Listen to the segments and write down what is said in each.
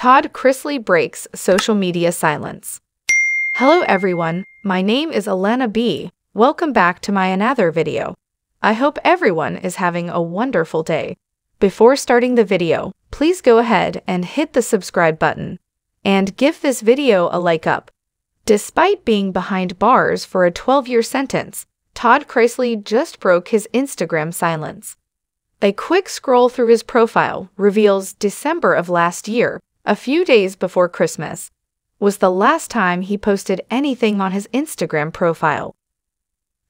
Todd Chrisley breaks social media silence. Hello everyone, my name is Elena B. Welcome back to my another video. I hope everyone is having a wonderful day. Before starting the video, please go ahead and hit the subscribe button and give this video a like up. Despite being behind bars for a 12-year sentence, Todd Chrisley just broke his Instagram silence. A quick scroll through his profile reveals December of last year, a few days before Christmas, was the last time he posted anything on his Instagram profile.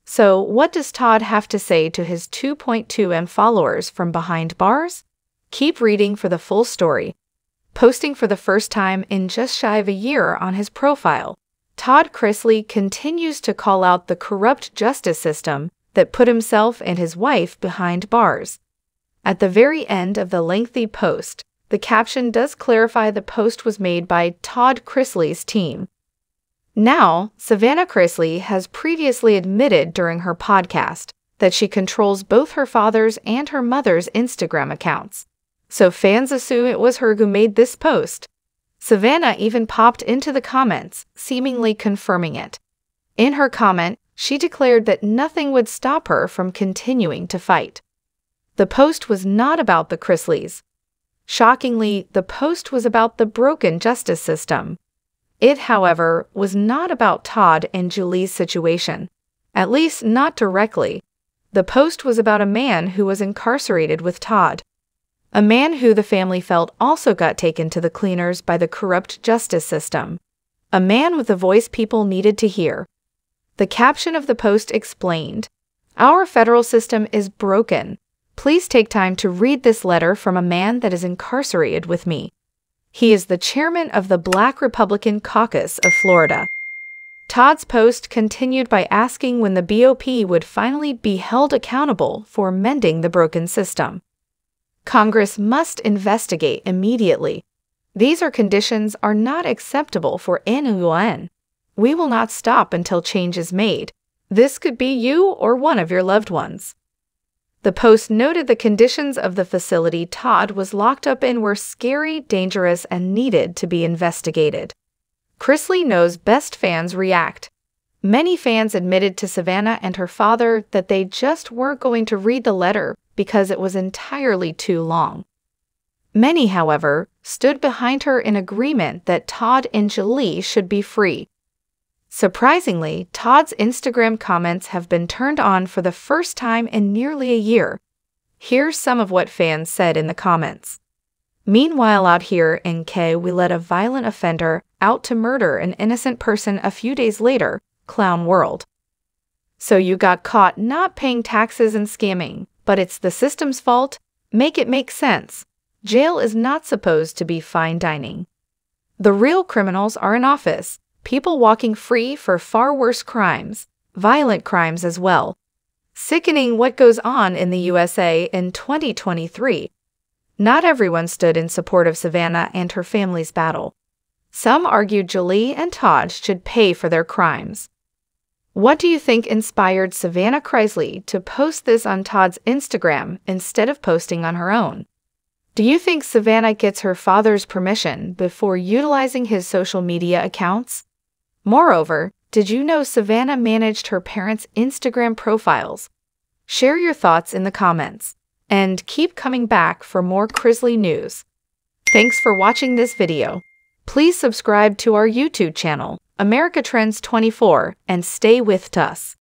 So, what does Todd have to say to his 2.2 M followers from behind bars? Keep reading for the full story. Posting for the first time in just shy of a year on his profile, Todd Chrisley continues to call out the corrupt justice system that put himself and his wife behind bars. At the very end of the lengthy post, the caption does clarify the post was made by Todd Chrisley's team. Now, Savannah Chrisley has previously admitted during her podcast that she controls both her father's and her mother's Instagram accounts. So fans assume it was her who made this post. Savannah even popped into the comments, seemingly confirming it. In her comment, she declared that nothing would stop her from continuing to fight. The post was not about the Chrisleys. Shockingly, the post was about the broken justice system. It, however, was not about Todd and Julie's situation, at least not directly. The post was about a man who was incarcerated with Todd, a man who the family felt also got taken to the cleaners by the corrupt justice system, a man with a voice people needed to hear. The caption of the post explained Our federal system is broken. Please take time to read this letter from a man that is incarcerated with me. He is the chairman of the Black Republican Caucus of Florida. Todd's post continued by asking when the BOP would finally be held accountable for mending the broken system. Congress must investigate immediately. These are conditions are not acceptable for NUN. We will not stop until change is made. This could be you or one of your loved ones. The Post noted the conditions of the facility Todd was locked up in were scary, dangerous, and needed to be investigated. Chrisley knows best fans react. Many fans admitted to Savannah and her father that they just weren't going to read the letter because it was entirely too long. Many, however, stood behind her in agreement that Todd and Julie should be free. Surprisingly, Todd's Instagram comments have been turned on for the first time in nearly a year. Here's some of what fans said in the comments. Meanwhile, out here in K, we let a violent offender out to murder an innocent person a few days later, Clown World. So you got caught not paying taxes and scamming, but it's the system's fault? Make it make sense. Jail is not supposed to be fine dining. The real criminals are in office, people walking free for far worse crimes, violent crimes as well. Sickening what goes on in the USA in 2023. Not everyone stood in support of Savannah and her family's battle. Some argued Julie and Todd should pay for their crimes. What do you think inspired Savannah Chrisley to post this on Todd's Instagram instead of posting on her own? Do you think Savannah gets her father's permission before utilizing his social media accounts? Moreover, did you know Savannah managed her parents' Instagram profiles? Share your thoughts in the comments and keep coming back for more Chrisley news. Thanks for watching this video. Please subscribe to our YouTube channel, America Trends 24, and stay with us.